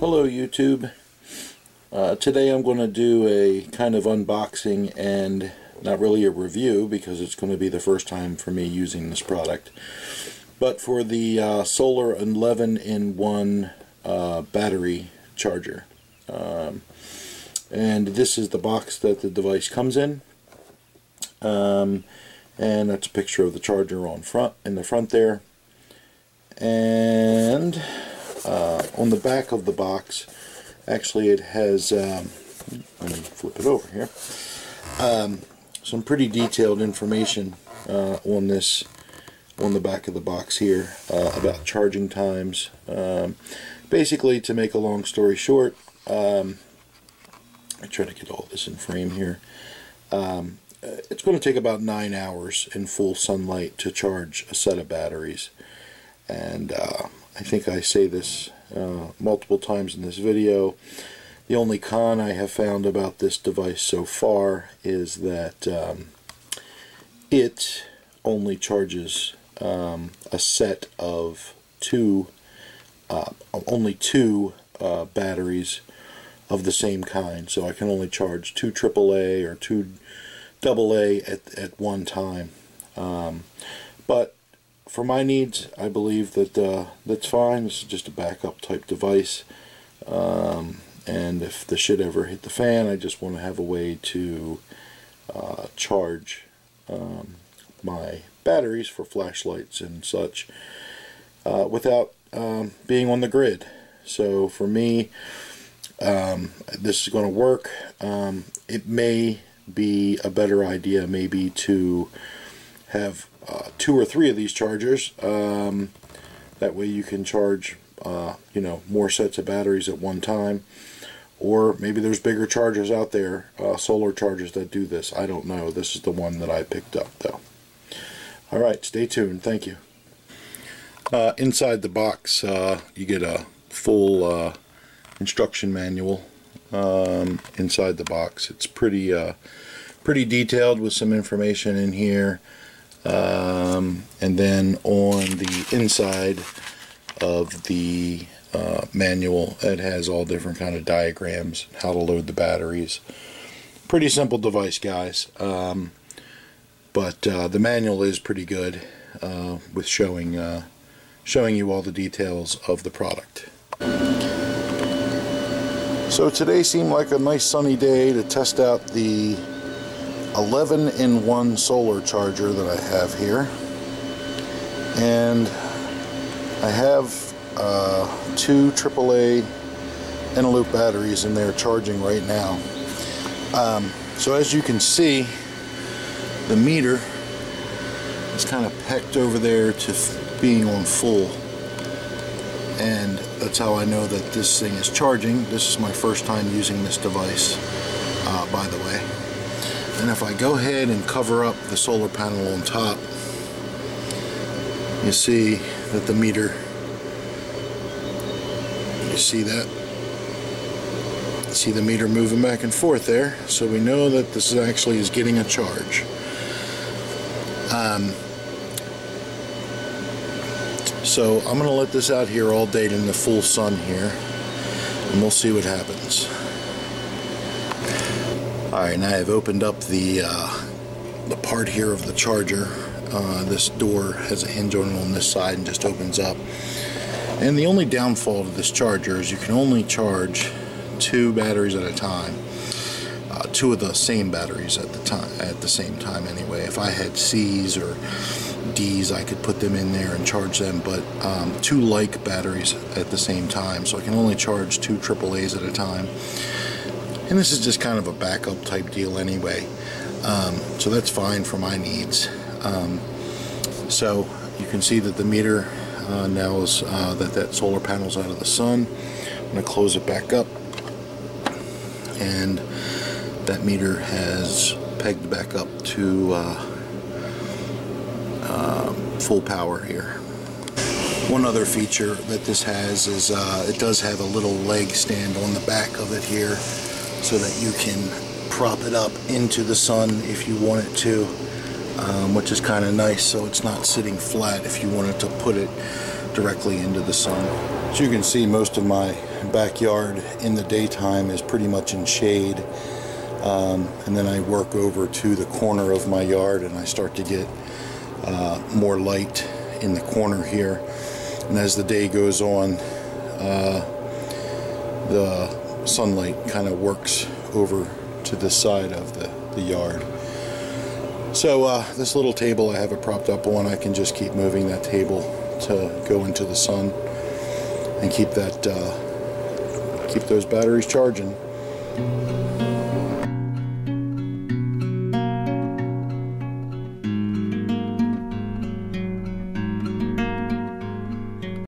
Hello YouTube. Uh, today I'm going to do a kind of unboxing and not really a review because it's going to be the first time for me using this product. But for the uh, Solar 11 in 1 uh, battery charger. Um, and this is the box that the device comes in. Um, and that's a picture of the charger on front in the front there. And uh, on the back of the box actually it has um, let me flip it over here. Um, some pretty detailed information uh, on this on the back of the box here uh, about charging times. Um, basically to make a long story short um, I try to get all this in frame here. Um, it's going to take about nine hours in full sunlight to charge a set of batteries. And uh, I think I say this uh, multiple times in this video. The only con I have found about this device so far is that um, it only charges um, a set of two, uh, only two uh, batteries of the same kind. So I can only charge two AAA or two AA at, at one time. Um, but for my needs, I believe that uh, that's fine. This is just a backup type device. Um, and if the shit ever hit the fan, I just want to have a way to uh, charge um, my batteries for flashlights and such uh, without um, being on the grid. So for me, um, this is going to work. Um, it may be a better idea maybe to have uh, two or three of these chargers. Um, that way you can charge, uh, you know, more sets of batteries at one time. Or maybe there's bigger chargers out there, uh, solar chargers that do this. I don't know. This is the one that I picked up, though. All right, stay tuned. Thank you. Uh, inside the box, uh, you get a full instruction manual um, inside the box. It's pretty, pretty detailed with some information in here. Um, and then on the inside of the uh, manual it has all different kind of diagrams how to load the batteries. Pretty simple device guys. Um, but uh, the manual is pretty good uh, with showing uh, showing you all the details of the product. So today seemed like a nice sunny day to test out the 11 in 1 solar charger that I have here. And I have uh, two AAA Eneloop batteries in there charging right now. Um, so as you can see the meter is kind of pecked over there to being on full. And that's how I know that this thing is charging. This is my first time using this device uh, by the way and if I go ahead and cover up the solar panel on top, you see that the meter, you see that? See the meter moving back and forth there, so we know that this actually is getting a charge. Um, so I'm going to let this out here all day in the full sun here, and we'll see what happens. Alright, now I've opened up the, uh, the part here of the charger. Uh, this door has a hinge on it on this side and just opens up. And the only downfall to this charger is you can only charge two batteries at a time. Uh, two of the same batteries at the time at the same time anyway. If I had C's or D's, I could put them in there and charge them, but um, two like batteries at the same time. So I can only charge two AAA's at a time and this is just kind of a backup type deal anyway. Um, so that's fine for my needs. Um, so you can see that the meter uh, now is uh, that that solar panel is out of the sun. I'm going to close it back up. And that meter has pegged back up to uh, uh full power here. One other feature that this has is uh, it does have a little leg stand on the back of it here so that you can prop it up into the sun if you want it to um, which is kind of nice so it's not sitting flat if you wanted to put it directly into the sun. As you can see most of my backyard in the daytime is pretty much in shade. Um, and then I work over to the corner of my yard and I start to get uh, more light in the corner here. And as the day goes on, uh, the sunlight kind of works over to this side of the, the yard. So uh, this little table I have it propped up on, I can just keep moving that table to go into the sun and keep that uh, keep those batteries charging.